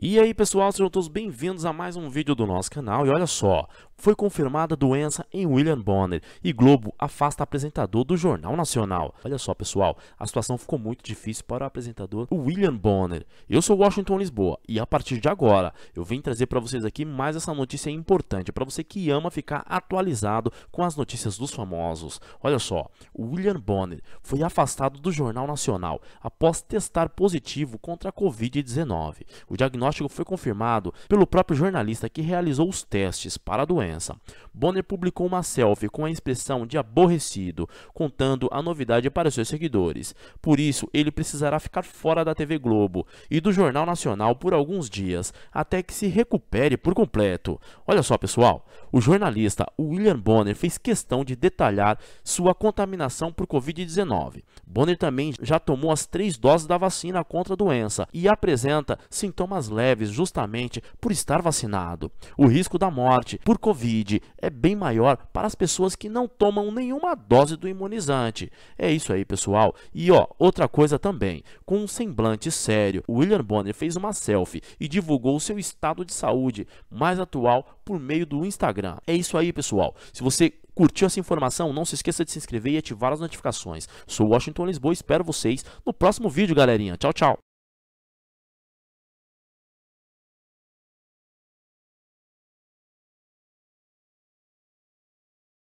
E aí pessoal, sejam todos bem-vindos a mais um vídeo do nosso canal. E olha só, foi confirmada doença em William Bonner e Globo afasta apresentador do Jornal Nacional. Olha só pessoal, a situação ficou muito difícil para o apresentador William Bonner. Eu sou Washington Lisboa e a partir de agora eu vim trazer para vocês aqui mais essa notícia importante para você que ama ficar atualizado com as notícias dos famosos. Olha só, William Bonner foi afastado do Jornal Nacional após testar positivo contra a Covid-19. O diagnóstico foi confirmado pelo próprio jornalista que realizou os testes para a doença. Bonner publicou uma selfie com a expressão de aborrecido, contando a novidade para seus seguidores. Por isso, ele precisará ficar fora da TV Globo e do Jornal Nacional por alguns dias, até que se recupere por completo. Olha só, pessoal, o jornalista William Bonner fez questão de detalhar sua contaminação por Covid-19. Bonner também já tomou as três doses da vacina contra a doença e apresenta sintomas leves justamente por estar vacinado. O risco da morte por Covid é bem maior para as pessoas que não tomam nenhuma dose do imunizante. É isso aí, pessoal. E ó, outra coisa também, com um semblante sério, William Bonner fez uma selfie e divulgou seu estado de saúde mais atual por meio do Instagram. É isso aí, pessoal. Se você curtiu essa informação, não se esqueça de se inscrever e ativar as notificações. Sou Washington Lisboa e espero vocês no próximo vídeo, galerinha. Tchau, tchau.